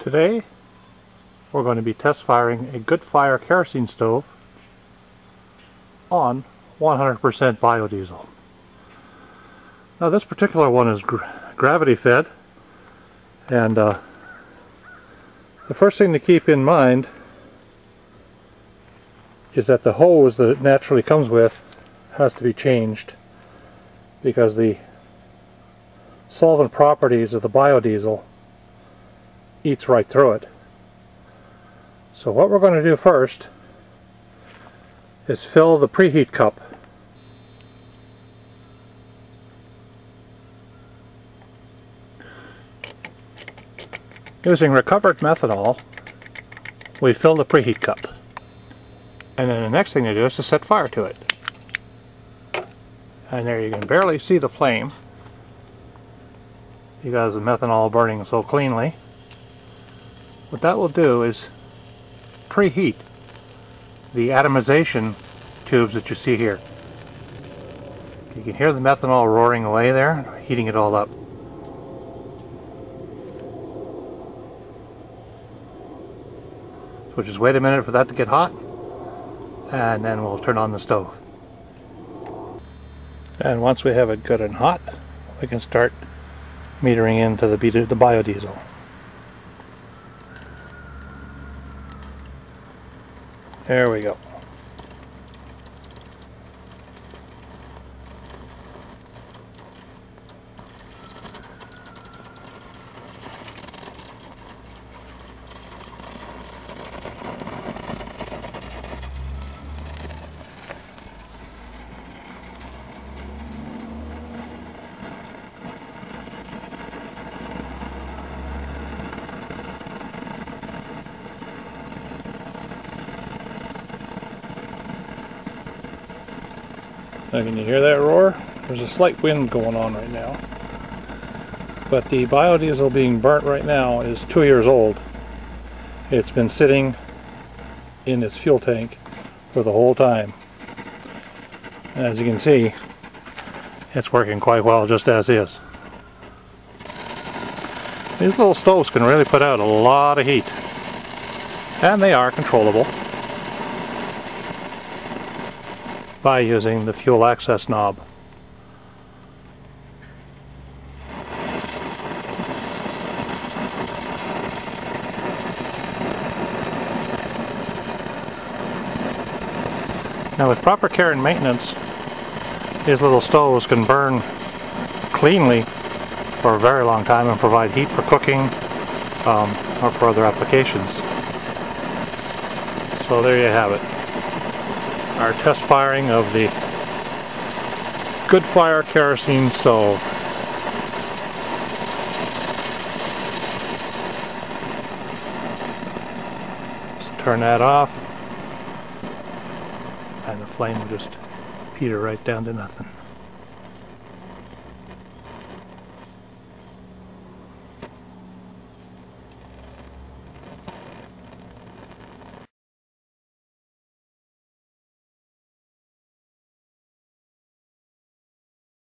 Today we're going to be test firing a GoodFire kerosene stove on 100% biodiesel. Now this particular one is gr gravity fed and uh, the first thing to keep in mind is that the hose that it naturally comes with has to be changed because the solvent properties of the biodiesel eats right through it. So what we're going to do first is fill the preheat cup. Using recovered methanol, we fill the preheat cup. And then the next thing to do is to set fire to it. And there you can barely see the flame because the methanol burning so cleanly. What that will do is preheat the atomization tubes that you see here. You can hear the methanol roaring away there, heating it all up. So just wait a minute for that to get hot and then we'll turn on the stove. And once we have it good and hot, we can start metering into the, the biodiesel. There we go. Now can you hear that roar? There's a slight wind going on right now. But the biodiesel being burnt right now is two years old. It's been sitting in its fuel tank for the whole time. And as you can see, it's working quite well just as is. These little stoves can really put out a lot of heat. And they are controllable. By using the fuel access knob. Now with proper care and maintenance, these little stoves can burn cleanly for a very long time and provide heat for cooking um, or for other applications. So there you have it our test firing of the GoodFire kerosene stove. Just turn that off and the flame will just peter right down to nothing.